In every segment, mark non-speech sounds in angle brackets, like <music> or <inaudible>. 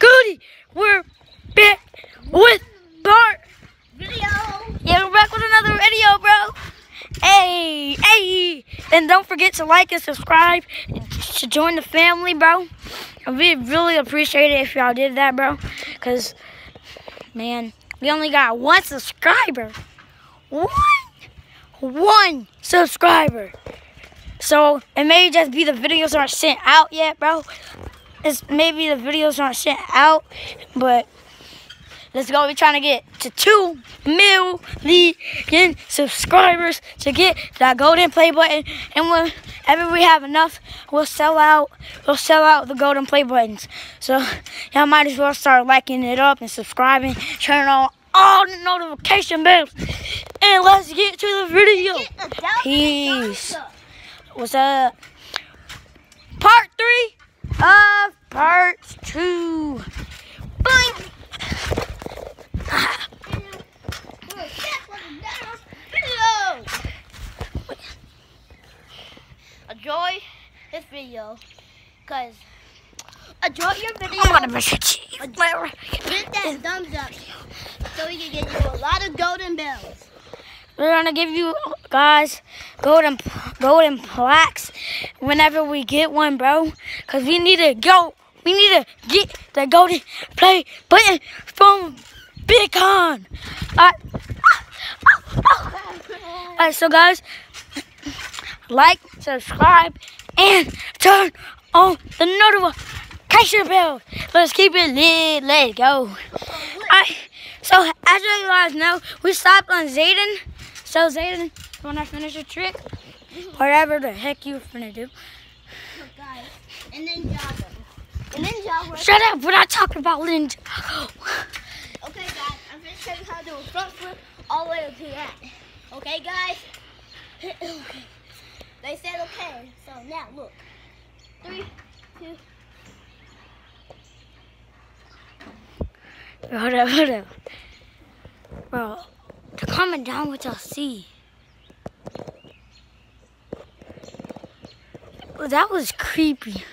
Goody, we're back with Bart. Video. Yeah, we're back with another video, bro. Hey, hey. And don't forget to like and subscribe to join the family, bro. We really appreciate it if y'all did that, bro. Because, man, we only got one subscriber. One. One subscriber. So, it may just be the videos aren't sent out yet, bro. It's maybe the videos aren't sent out, but let's go. We're trying to get to two million subscribers to get that golden play button. And whenever we have enough, we'll sell out. We'll sell out the golden play buttons. So y'all might as well start liking it up and subscribing, turn on all the notification bells, and let's get to the video. Peace. What's up? Part three of part two. Boing. Video. Enjoy this video, cause enjoy your video. I'm gonna miss it. Hit that thumbs up so we can get you a lot of golden bells. We're gonna give you guys golden golden plaques whenever we get one, bro. Cause we need to go. We need to get the golden play button from Big Con. Alright. Uh, Alright, uh, so guys, like, subscribe, and turn on the notification bell. Let's keep it lit. Let's go. Alright, so as you guys know, we stopped on Zayden. So Zayden, when I finish a trick, mm-hmm. whatever the heck you're gonna do. guys, and then Java. Shut up, we're not talking about Ninja. <gasps> Okay, guys, I'm gonna show you how to do a front flip all the way to that. Okay, guys? <clears throat> okay. They said okay, so now look. Three, two, Hold up, hold up. Bro, coming down with a C. Well, that was creepy.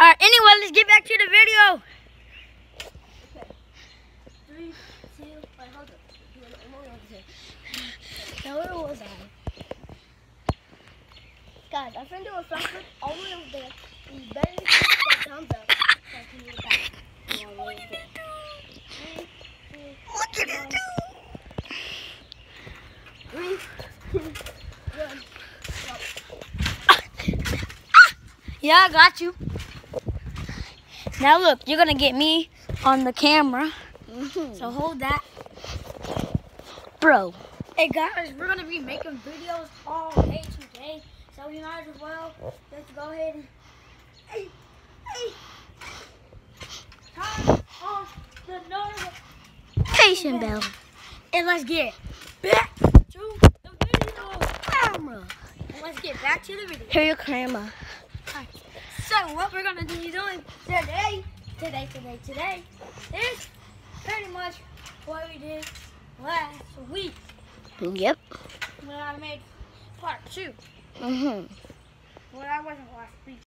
Alright, anyway, let's get back to the video. three, two, wait, hold up. Now, where was I? Guys, I'm gonna do a front flip all the way over there. You better hit that thumbs up so I can get back. All the way over there. Three, two, Look at it three, two, one. Yeah, I got you. Now look, you're gonna get me on the camera. Mm-hmm. So hold that. Bro. Hey guys, we're gonna be making videos all day today. So we might as well just go ahead and hey, hey, turn on the notification bell. And let's get back to the video camera. And let's get back to the video. Here your camera. So what we're gonna be doing today, today, today, today, is pretty much what we did last week Yep. when I made part two. Mm-hmm. Well, I wasn't last week.